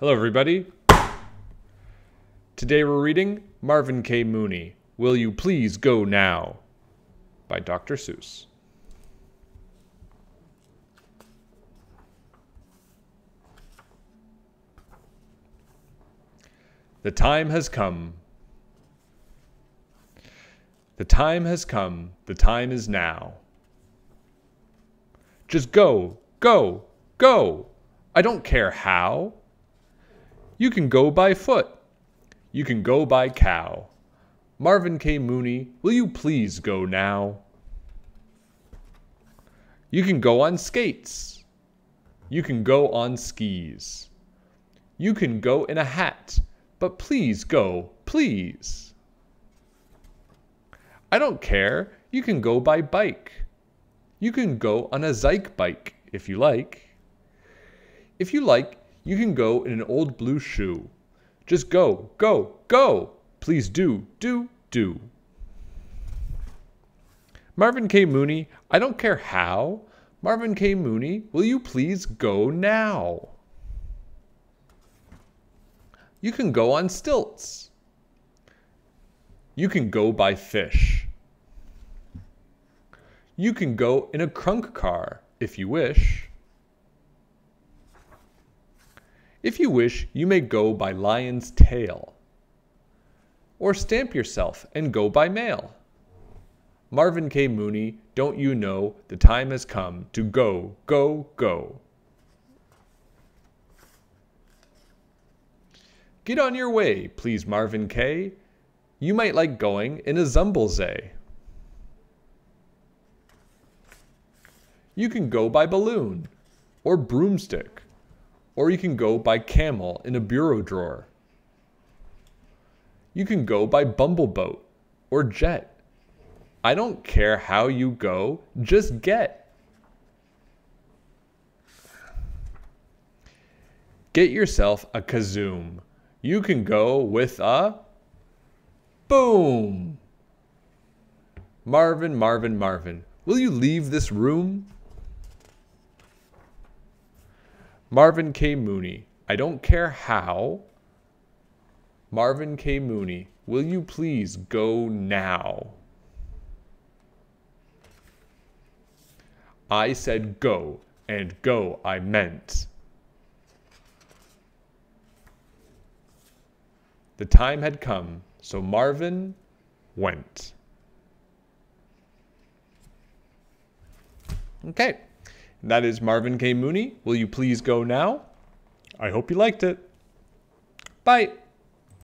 Hello, everybody. Today we're reading Marvin K. Mooney, Will You Please Go Now? by Dr. Seuss. The time has come. The time has come. The time is now. Just go, go, go. I don't care how. You can go by foot. You can go by cow. Marvin K. Mooney, will you please go now? You can go on skates. You can go on skis. You can go in a hat, but please go, please. I don't care. You can go by bike. You can go on a Zike bike if you like. If you like, you can go in an old blue shoe. Just go, go, go! Please do, do, do. Marvin K. Mooney, I don't care how. Marvin K. Mooney, will you please go now? You can go on stilts. You can go by fish. You can go in a crunk car if you wish. If you wish, you may go by lion's tail. Or stamp yourself and go by mail. Marvin K. Mooney, don't you know the time has come to go, go, go? Get on your way, please, Marvin K. You might like going in a Zumblezay. You can go by balloon or broomstick or you can go by camel in a bureau drawer. You can go by bumbleboat or jet. I don't care how you go, just get. Get yourself a kazoom. You can go with a boom. Marvin, Marvin, Marvin, will you leave this room? Marvin K. Mooney, I don't care how. Marvin K. Mooney, will you please go now? I said go, and go I meant. The time had come, so Marvin went. Okay. That is Marvin K. Mooney. Will you please go now? I hope you liked it. Bye.